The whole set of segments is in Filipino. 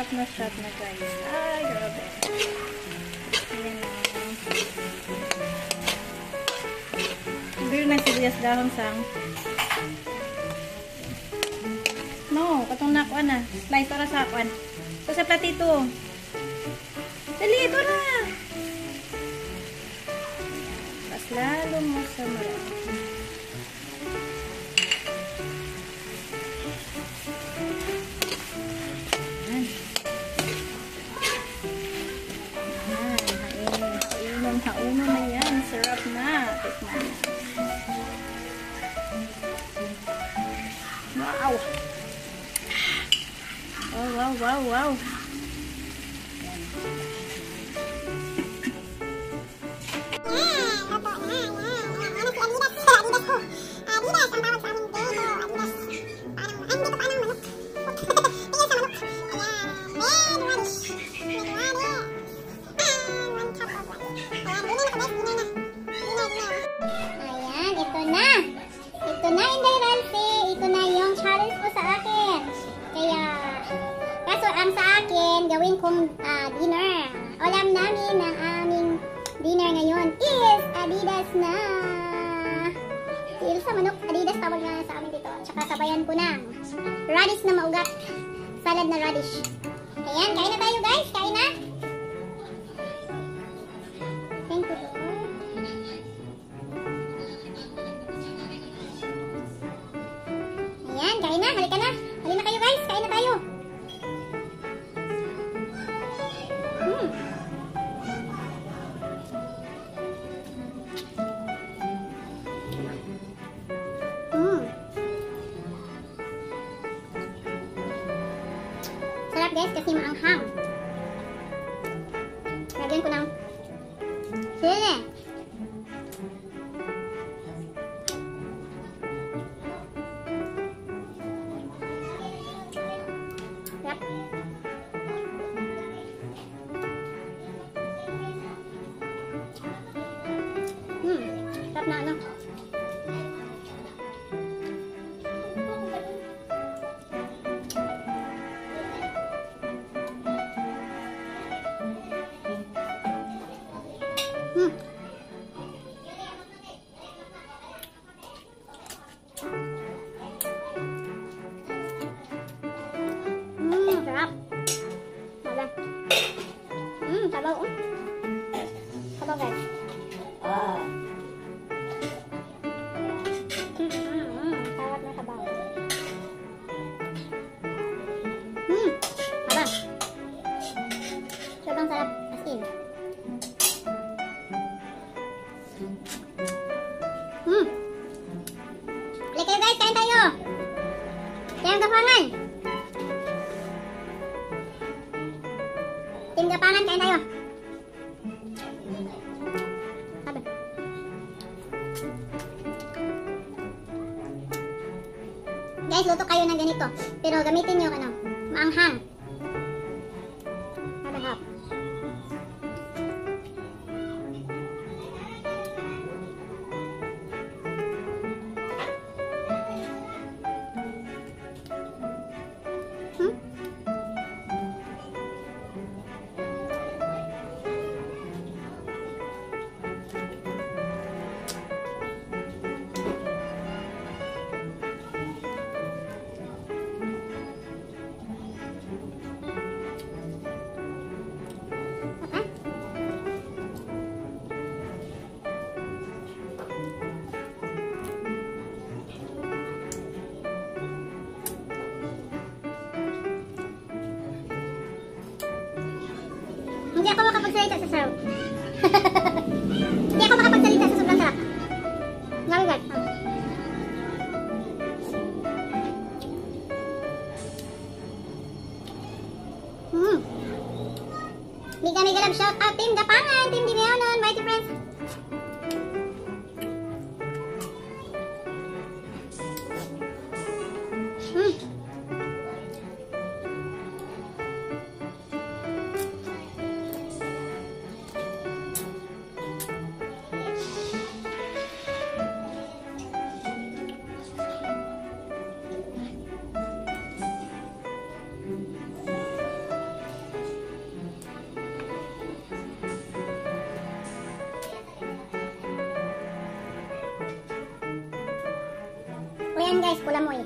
Sarap na shot na guys. Ay, grabe. Na sibuyas dahon sang. No, katong nakuan na. Slice para sa akuan. So, sa platito. Dali, ito na. Mas lalo mo sa marami. Wow! Wow, wow, wow. Gawin kong ah, dinner. Ulam namin ng aming dinner ngayon is Adidas na. Til sa manok, Adidas tawag na sa amin dito. Tsaka sabayan ko ng radish na maugat. Salad na radish. Ayan, kain na tayo guys. Kain na. Yep. Hmm, sarap na ano. 打到，打 ơn, cảm! Guys, luto kayo ng ganito. Pero gamitin nyo, ano, maanghang. Makapagsalita sa sarap. Hindi ako makapagsalita sa sobrang sarap. Ngawi guys. Hmm. Mega mega love shout out Team Gapangan, Team Dimeonon, escuela muy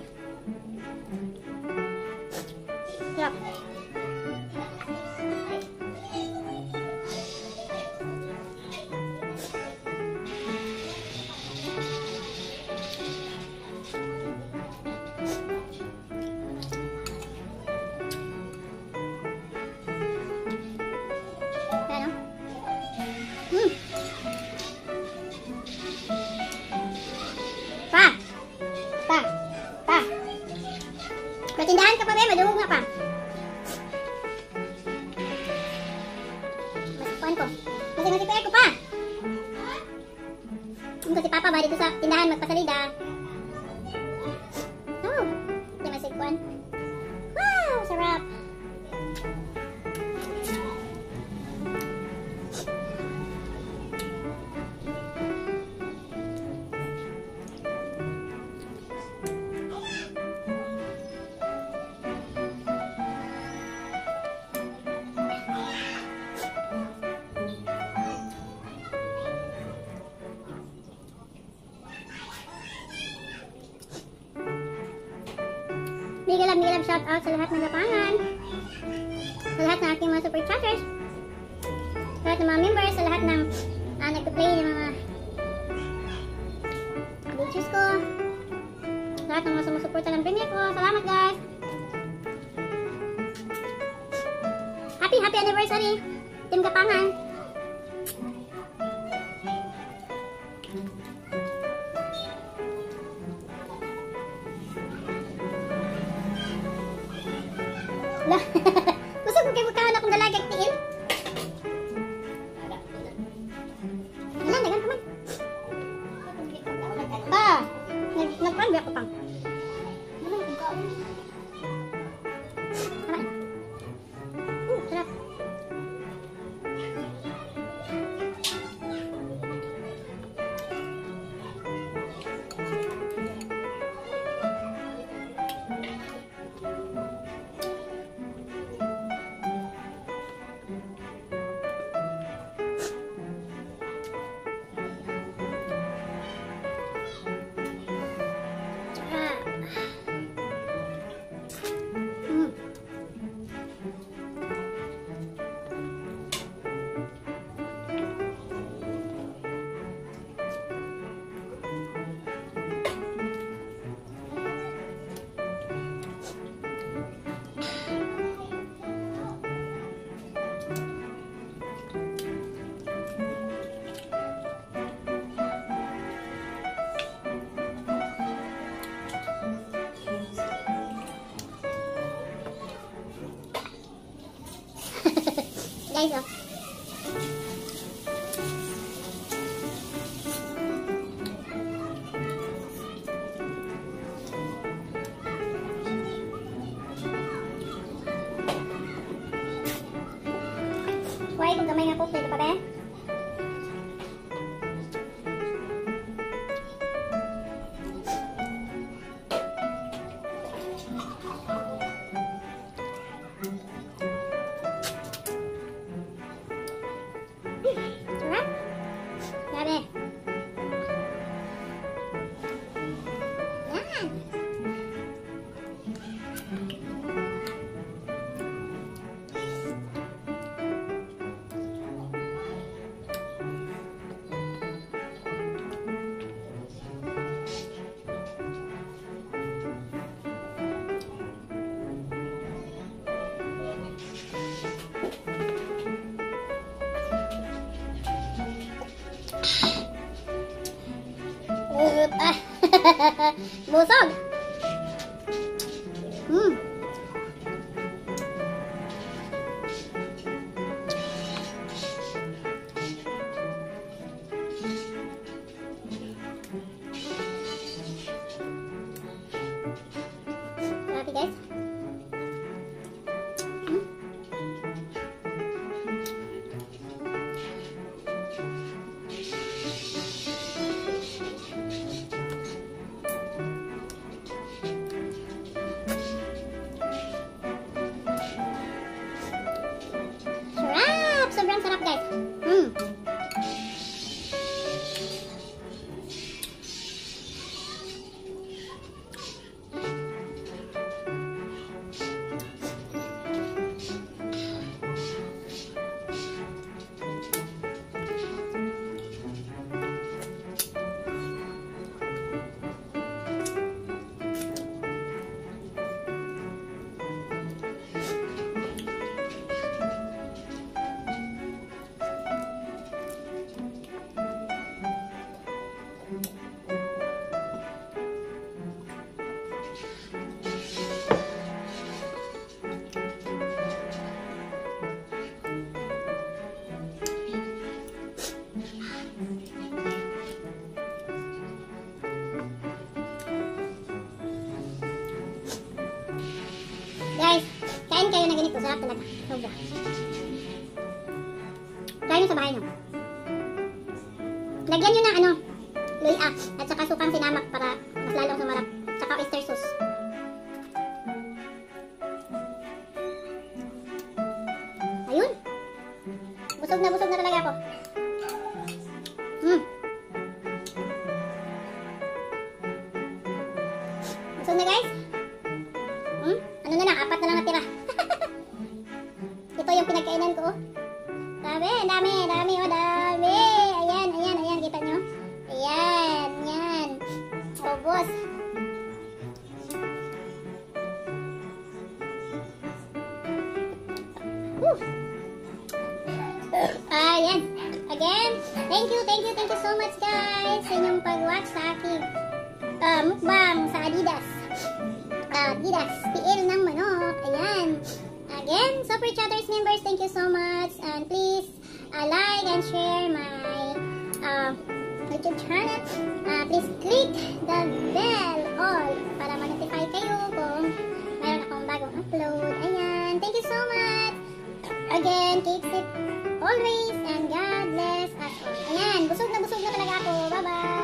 Love shout out sa lahat ng lapangan. Sa lahat ng aking mga super chatters. Sa lahat ng mga members, sa lahat ng uh, nagpa-play ng mga videos ko. Sa lahat ng mga sumusuporta ng premiere ko. Salamat guys! Happy, happy anniversary! Team Kapangan! Guys, oh. Grabe Sarap talaga. Sobra. Try nyo sa bahay nyo. Lagyan nyo ng ano, luya at saka sukang sinamak para mas lalong sumarap. Tsaka oyster sauce. Ayun. Busog na busog na talaga ako. Hmm. Thank you, so much guys sa inyong pag-watch sa aking uh, mukbang sa Adidas. Adidas, PL ng manok. Ayan. Again, Super Chatters members, thank you so much. And please, uh, like and share my uh, YouTube channel. Uh, please click the bell all para ma-notify kayo kung mayroon akong bagong upload. Ayan. Thank you so much. Again, keep it always and God bless us. Ayan, busog na busog na talaga ako. Bye-bye!